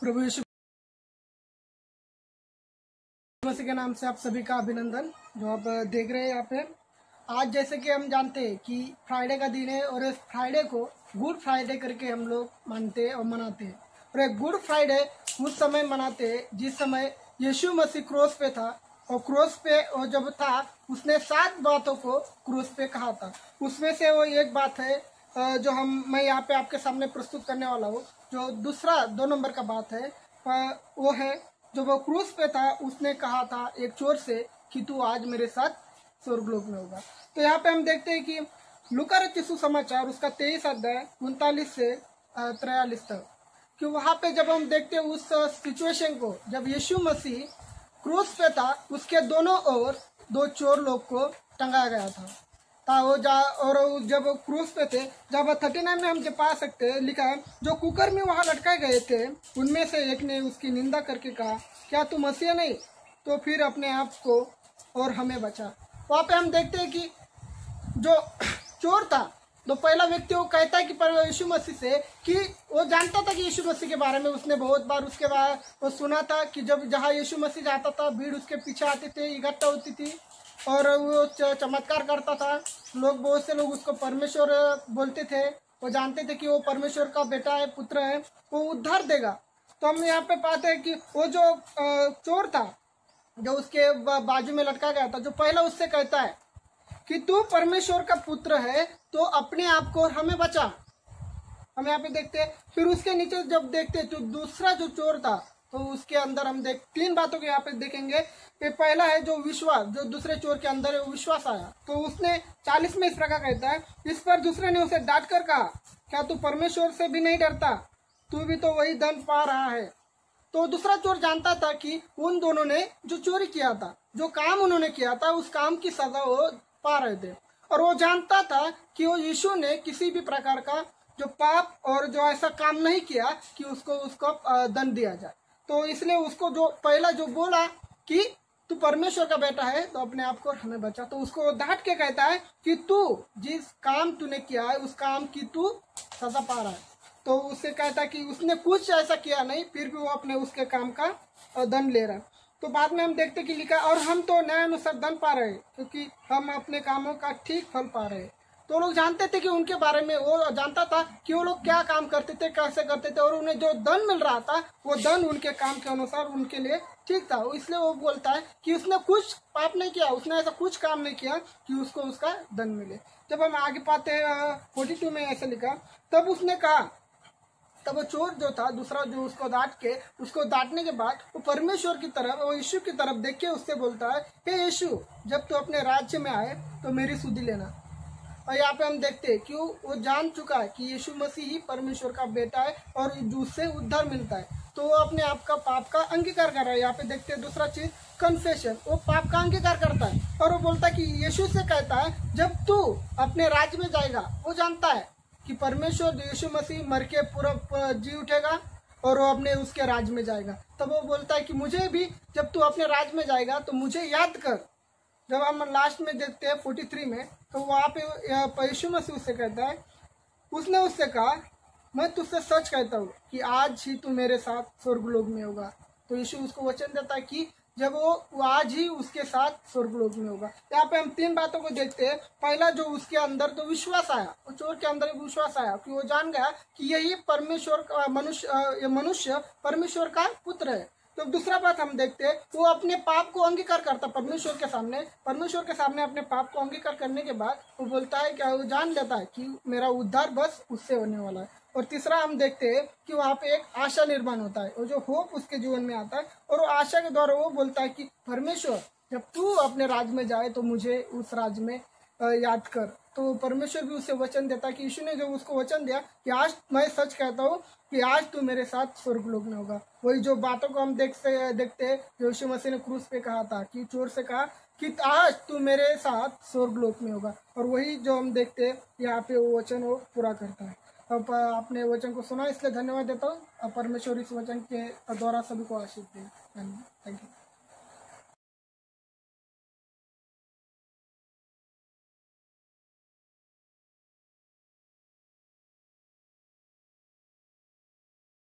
प्रभु यीशु मसीह के नाम से आप सभी का अभिनंदन, जो आप देख रहे हैं यहाँ पे। आज जैसे कि हम जानते हैं कि फ्राइडे का दिन है और इस फ्राइडे को गुड फ्राइडे करके हम लोग मानते हैं और मनाते हैं। और गुड फ्राइडे उस समय मनाते हैं जिस समय यीशु मसीह क्रोस पे था और क्रोस पे और जब था, उसने सात बातों को क्रोस पे कहा था। उसमें से वो एक बात है जो हम, मैं यहाँ पे आपके सामने प्रस्तुत करने वाला हूँ, जो दूसरा दो नंबर का बात है वो है जब वो क्रूस पे था, उसने कहा था एक चोर से कि तू आज मेरे साथ स्वर्गलोक में होगा। तो यहाँ पे हम देखते हैं कि लुकार चिशु समाचार उसका तेईस अध्याय, उनतालीस से त्रयालीस तक, कि वहाँ पे जब हम देखते हैं उस सिचुएशन को, जब यीशु मसीह क्रूस पे था, उसके दोनों ओर दो चोर लोग को टंगाया गया था। वो जा, और जब क्रूस पे थे, जब थर्टी नाइन में हम जो पा सकते लिखा है, जो कुकर में वहाँ लटकाए गए थे, उनमें से एक ने उसकी निंदा करके कहा, क्या तू मसीह नहीं? तो फिर अपने आप को और हमें बचा। वहाँ पे हम देखते हैं कि जो चोर था तो पहला व्यक्ति वो कहता है कि यीशु मसीह से, कि वो जानता था कि यीशु मसीह के बारे में उसने बहुत बार उसके बाद वो सुना था कि जब जहाँ यीशु मसीह जाता था, भीड़ उसके पीछे आती थी, इकट्ठा होती थी और वो चमत्कार करता था। लोग बहुत से लोग उसको परमेश्वर बोलते थे। वो जानते थे कि वो परमेश्वर का बेटा है, पुत्र है। वो उद्धार देगा। तो हम यहाँ पे पाते हैं कि वो जो चोर था, जो उसके बाजू में लटका गया था, जो पहला उससे कहता है कि तू परमेश्वर का पुत्र है तो अपने आप को हमें बचा। हम यहाँ पे देखते हैं। फिर उसके नीचे जब देखते हैं तो दूसरा जो चोर था तो उसके अंदर हम देख, तीन बातों को यहाँ पे देखेंगे। कि पहला है जो विश्वास जो दूसरे चोर के अंदर है विश्वास आया। तो उसने चालीस में इस प्रकार कहता है, इस पर दूसरे ने उसे डांट कर कहा, क्या तू परमेश्वर से भी नहीं डरता? तू भी तो वही धन पा रहा है। तो दूसरा चोर जानता था कि उन दोनों ने जो चोरी किया था, जो काम उन्होंने किया था, उस काम की सजा वो पा रहे थे। और वो जानता था कि वो यीशु ने किसी भी प्रकार का जो पाप और जो ऐसा काम नहीं किया कि उसको उसको दंड दिया जाए। तो इसलिए उसको जो, पहला जो बोला कि तू परमेश्वर का बेटा है तो अपने आप को हमें बचा। तो उसको डांट के कहता है कि तू जिस काम तूने किया है, उस काम की तू सजा पा रहा है। तो उससे कहता है कि उसने कुछ ऐसा किया नहीं, फिर भी वो अपने उसके काम का दंड ले रहा तो बाद में हम देखते कि लिखा और हम तो न्याय अनुसार दंड पा रहे क्योंकि हम अपने कामों का ठीक फल पा रहे हैं। तो लोग जानते थे कि उनके बारे में, वो जानता था कि वो लोग क्या काम करते थे, कैसे करते थे, और उन्हें जो धन मिल रहा था, वो धन उनके काम के अनुसार उनके लिए ठीक था। इसलिए वो बोलता है कि उसने कुछ पाप नहीं किया, उसने ऐसा कुछ काम नहीं किया कि उसको उसका धन मिले। जब हम आगे पाते हैं फोर्टी टू में ऐसे लिखा, तब उसने कहा, तब वो चोर जो था, दूसरा जो उसको डांट के, उसको डांटने के बाद वो परमेश्वर की तरफ़, वो यीशु की तरफ़ देख के उससे बोलता है, हे यीशु, जब तू अपने राज्य में आए तो मेरी सुधी लेना। और यहाँ पे हम देखते हैं कि वो जान चुका है कि यीशु मसीह ही परमेश्वर का बेटा है और उससे उद्धार मिलता है। तो वो अपने आप का पाप का अंगीकार कर रहा है। यहाँ पे देखते हैं दूसरा चीज़ कन्फेशन वो पाप का अंगीकार करता है और वो बोलता है कि यीशु से कहता है, जब तू अपने राज्य में जाएगा, वो जानता है कि परमेश्वर यीशु मसीह मर के पूरा जी उठेगा और वो अपने उसके राज में जाएगा। तब वो बोलता है कि मुझे भी, जब तू अपने राज में जाएगा तो मुझे याद कर। जब हम लास्ट में देखते हैं फोर्टी थ्री में तो वहाँ पे यीशु मसीह उससे कहता है, उसने उससे कहा, मैं तुझसे सच कहता हूँ कि आज ही तू मेरे साथ स्वर्गलोक में होगा। तो यीशु उसको वचन देता है कि जब वो आज ही उसके साथ स्वर्गलोक में होगा। यहाँ पे हम तीन बातों को देखते हैं। पहला, जो उसके अंदर तो विश्वास आया वो चोर के अंदर विश्वास आया, कि वो जान गया कि यही परमेश्वर मनुष्य मनुष्य परमेश्वर का पुत्र है। तो दूसरा बात हम देखते हैं, वो अपने पाप को अंगीकार करता परमेश्वर के सामने, परमेश्वर के सामने अपने पाप को अंगीकार करने के बाद वो बोलता है क्या वो जान लेता है कि मेरा उद्धार बस उससे होने वाला है। और तीसरा हम देखते हैं कि वहाँ पे एक आशा निर्माण होता है और जो होप उसके जीवन में आता है और वो आशा के द्वारा वो बोलता है कि, परमेश्वर, जब तू अपने राज्य में जाए तो मुझे उस राज्य में याद कर। तो परमेश्वर भी उसे वचन देता कि यीशु ने जब उसको वचन दिया कि आज मैं सच कहता हूँ कि आज तू मेरे साथ स्वर्गलोक में होगा। वही जो बातों को हम देख से देखते हैं, जो यीशु मसीह ने क्रूस पे कहा था कि चोर से कहा कि आज तू मेरे साथ स्वर्गलोक में होगा। और वही जो हम देखते हैं, यहाँ पे वो वचन वो पूरा करता है। अब आपने वचन को सुना, इसलिए धन्यवाद देता हूँ। परमेश्वर इस वचन के द्वारा सभी को आशीष दे। धन्यवाद। Thank you